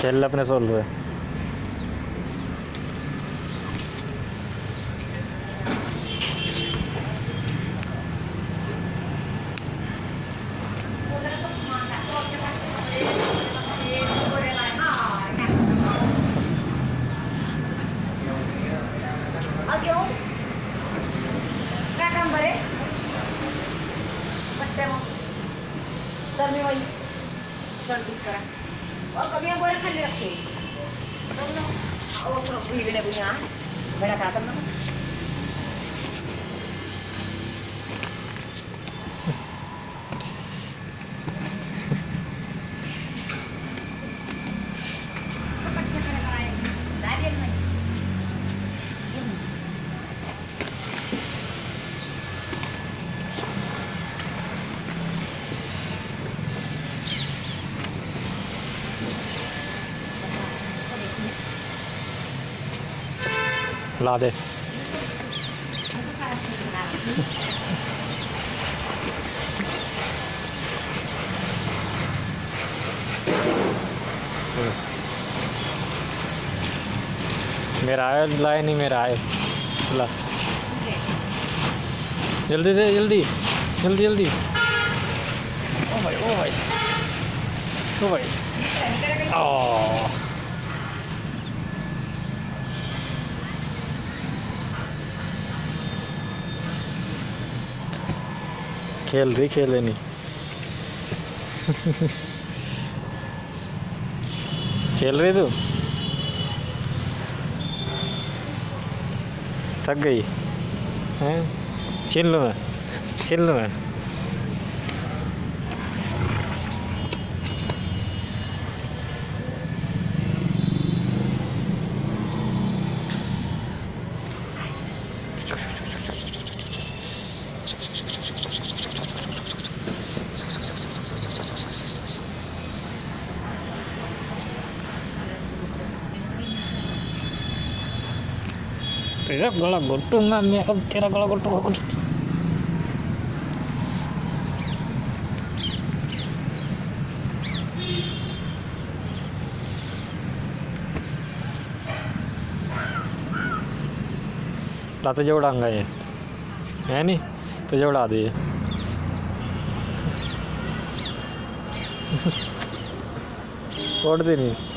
खेल ले अपने सोल से। घेऊ काय काम बरे पट्ट्या मग तर मी बाई सर्टिक करा अहो कमी बरं भूल गए भुईगड्या भुईया भेडा खातात ला दे मेरा आया लाया नहीं मेरा आया ला। जल्दी दे जल्दी। जल्दी जल्दी। ओ भाई ओ भाई। ओ भाई। ओ। खेल रही, खेले नहीं। खेल रही तू? थक गई। हैं? छीन लूँ मैं, छीन लूँ मैं। तेरा गला घोटूंगा मैं अब तेरा गला घोटूंगा कुछ ला तुझे उड़ाऊंगा ये है नहीं तुझे उड़ा दे ये उड़ती नहीं